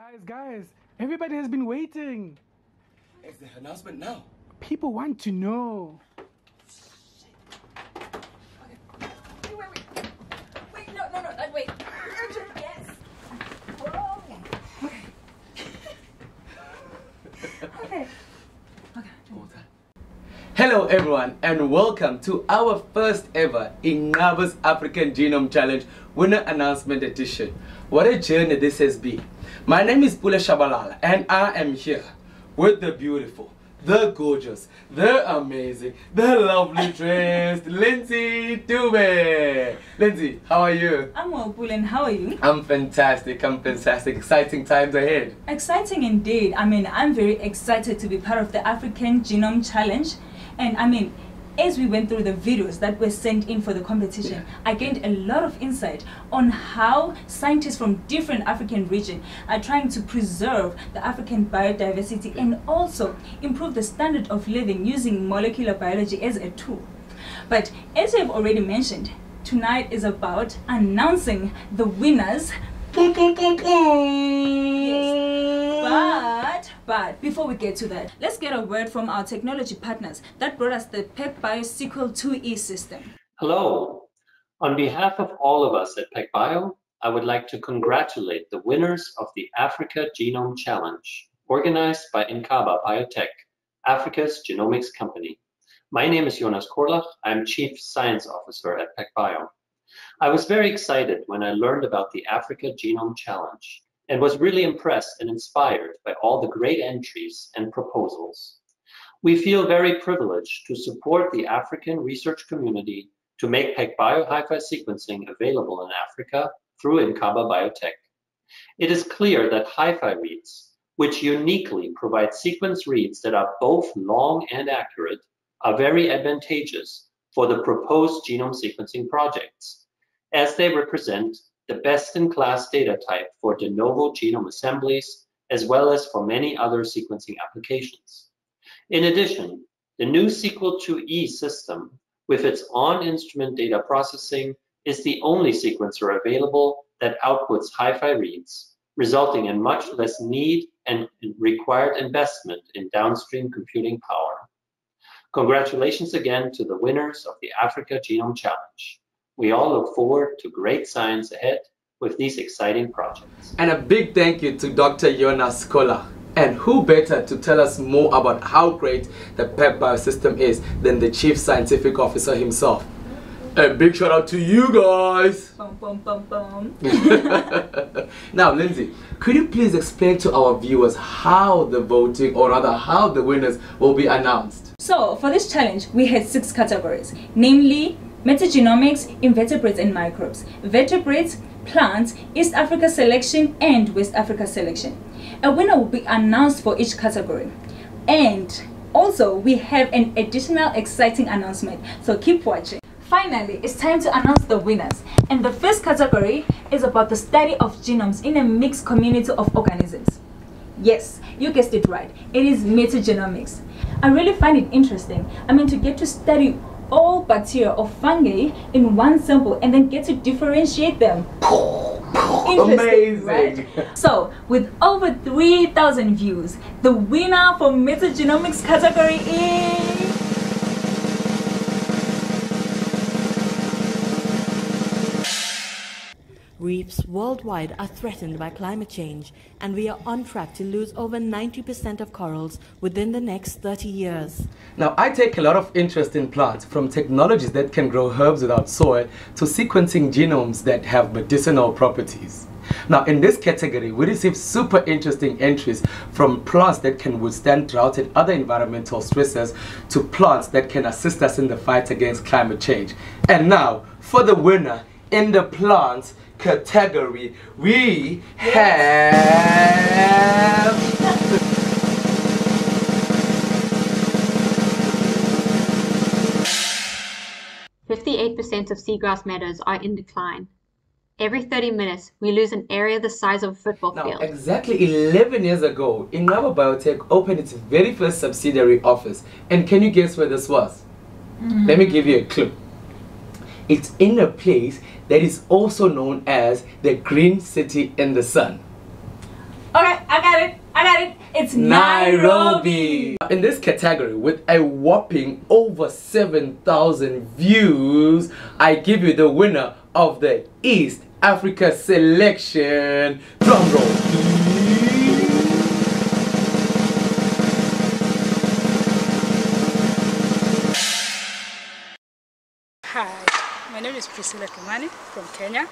Guys, guys, everybody has been waiting. It's the announcement now. People want to know. Wait, wait, wait. Wait, no, no, no, uh, wait. Yes. Whoa. Okay. Okay. Hello everyone and welcome to our first ever Inqaba's African Genome Challenge winner announcement edition. What a journey this has been. My name is Pule Shabalala and I am here with the beautiful, the gorgeous, the amazing, the lovely dressed Lindsay Dube. Lindsay, how are you? I'm well, Bulen. How are you? I'm fantastic, I'm fantastic. Exciting times ahead. Exciting indeed. I mean, I'm very excited to be part of the African Genome Challenge. And I mean, as we went through the videos that were sent in for the competition, I gained a lot of insight on how scientists from different African regions are trying to preserve the African biodiversity and also improve the standard of living using molecular biology as a tool. But as I've already mentioned, tonight is about announcing the winners Yes. boom. But, before we get to that, let's get a word from our technology partners that brought us the PEC Sequel 2E system. Hello. On behalf of all of us at PacBio, I would like to congratulate the winners of the Africa Genome Challenge, organized by Inqaba Biotec, Africa's genomics company. My name is Jonas Korlach. I'm Chief Science Officer at PacBio. I was very excited when I learned about the Africa Genome Challenge and was really impressed and inspired by all the great entries and proposals. We feel very privileged to support the African research community to make PacBio hi-fi sequencing available in Africa through Inqaba Biotec. It is clear that hi-fi reads, which uniquely provide sequence reads that are both long and accurate, are very advantageous for the proposed genome sequencing projects, as they represent the best-in-class data type for de novo genome assemblies, as well as for many other sequencing applications. In addition, the new Sequel 2E system, with its on-instrument data processing, is the only sequencer available that outputs hi-fi reads, resulting in much less need and required investment in downstream computing power. Congratulations again to the winners of the Africa Genome Challenge. We all look forward to great science ahead with these exciting projects. And a big thank you to Dr. Jonas Korlach. And who better to tell us more about how great the PacBio system is than the Chief Scientific Officer himself? A big shout out to you guys! Bum, bum, bum, bum. now, Lindsay, could you please explain to our viewers how the voting, or rather, how the winners will be announced? So, for this challenge, we had six categories, namely metagenomics, invertebrates and microbes, vertebrates, plants, East Africa selection, and West Africa selection. A winner will be announced for each category. And also, we have an additional exciting announcement, so keep watching. Finally, it's time to announce the winners. And the first category is about the study of genomes in a mixed community of organisms. Yes, you guessed it right. It is metagenomics. I really find it interesting. I mean, to get to study all bacteria or fungi in one sample and then get to differentiate them. Interesting, right? Amazing. So, with over 3,000 views, the winner for metagenomics category is. Reefs worldwide are threatened by climate change, and we are on track to lose over 90% of corals within the next 30 years. Now, I take a lot of interest in plants, from technologies that can grow herbs without soil to sequencing genomes that have medicinal properties. Now, in this category, we receive super interesting entries from plants that can withstand drought and other environmental stresses to plants that can assist us in the fight against climate change. And now, for the winner in the plants category, we have. 58% of seagrass meadows are in decline. Every 30 minutes, we lose an area the size of a football Now, field. exactly 11 years ago, Inqaba Biotec opened its very first subsidiary office. And can you guess where this was? Hmm. Let me give you a clue. It's in a place that is also known as the Green City in the Sun. Okay, I got it. I got it. It's Nairobi. In this category, with a whopping over 7,000 views, I give you the winner of the East Africa selection. Drum roll. Is Priscilla Kimani from Kenya,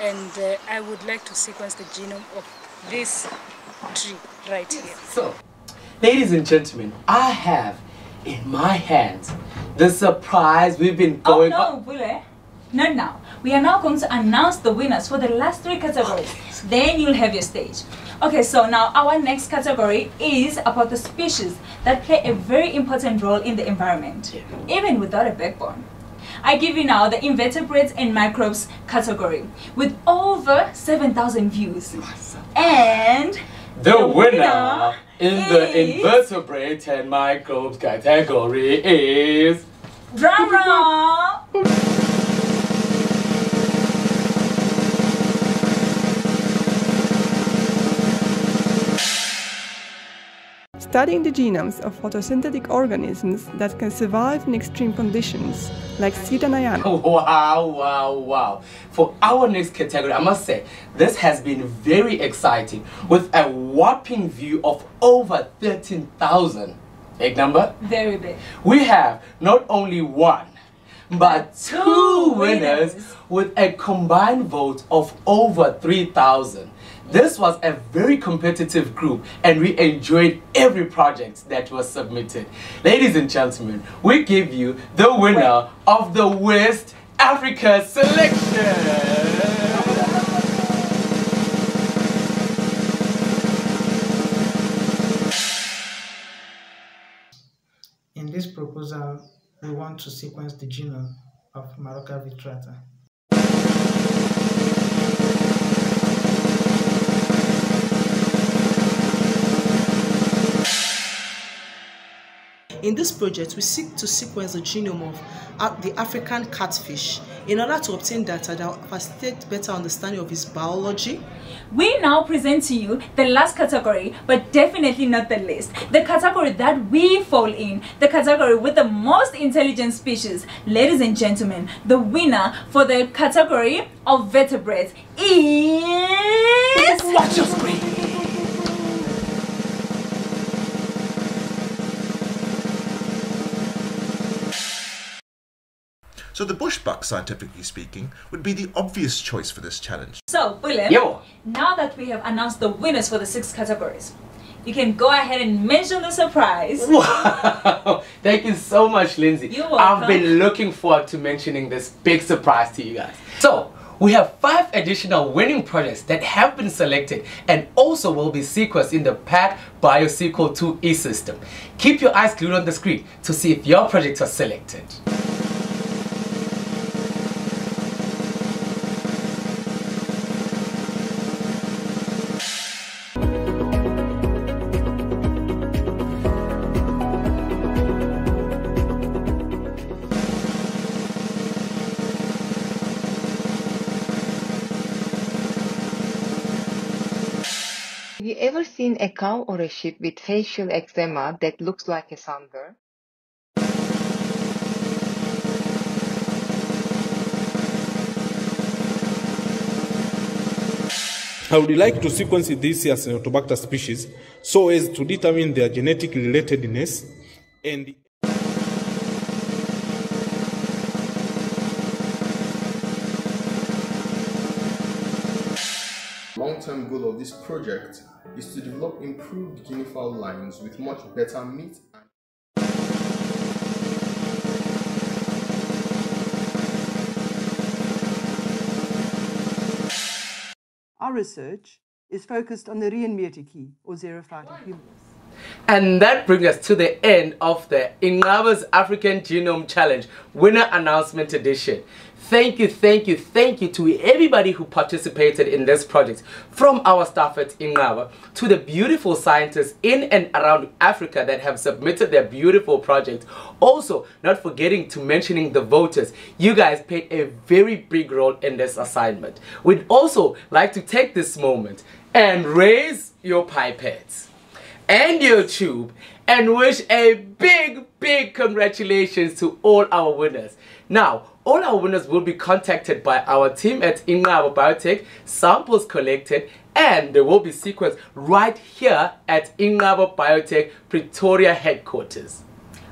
and uh, I would like to sequence the genome of this tree right here. So, ladies and gentlemen, I have in my hands the surprise we've been going Oh going no, on. Bule. Not now. We are now going to announce the winners for the last three categories. Then you'll have your stage. Okay, so now our next category is about the species that play a very important role in the environment, even without a backbone. I give you now the invertebrates and microbes category with over 7,000 views. And The winner in the is- invertebrate and microbes category is. drum roll! Studying the genomes of photosynthetic organisms that can survive in extreme conditions, like Cetanayana. Wow, wow, wow. For our next category, I must say, this has been very exciting with a whopping view of over 13,000. Big number? Very big. We have not only one, but two Two winners winners. with a combined vote of over 3,000. This was a very competitive group and we enjoyed every project that was submitted. Ladies and gentlemen, we give you the winner of the West Africa selection. In this proposal, we want to sequence the genome of Maruca vitrata. In this project, we seek to sequence the genome of the African catfish in order to obtain data that will facilitate better understanding of its biology. We now present to you the last category, but definitely not the least. The category that we fall in, the category with the most intelligent species. Ladies and gentlemen, the winner for the category of vertebrates is. Watch your screen. So the bushbuck, scientifically speaking, would be the obvious choice for this challenge. So, Bule, Yo. now that we have announced the winners for the six categories, you can go ahead and mention the surprise. Wow! Thank you so much, Lindsay. You're welcome. I've been looking forward to mentioning this big surprise to you guys. So, we have five additional winning projects that have been selected and also will be sequenced in the PacBio Sequel 2 e-system. Keep your eyes glued on the screen to see if your projects are selected. Ever seen a cow or a sheep with facial eczema that looks like a sunburn? I would like to sequence this as an Autobacter species so as to determine their genetic relatedness and Long-term goal of this project is to develop improved guinea fowl lines with much better meat Our research is focused on the Reenmetiki or xerophytic humans. And that brings us to the end of the Inqaba's African Genome Challenge Winner Announcement Edition. Thank you, thank you, thank you to everybody who participated in this project, from our staff at Ingaba to the beautiful scientists in and around Africa that have submitted their beautiful projects. Also, not forgetting to mentioning the voters. You guys played a very big role in this assignment. We'd also like to take this moment and raise your pipettes and YouTube and wish a big, big congratulations to all our winners. Now, all our winners will be contacted by our team at Inqaba Biotec, samples collected, and they will be sequenced right here at Inqaba Biotec Pretoria headquarters.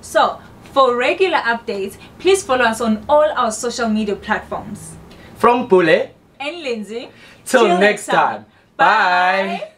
So, for regular updates, please follow us on all our social media platforms. From Bule, And Lindsay, till, next time. Bye.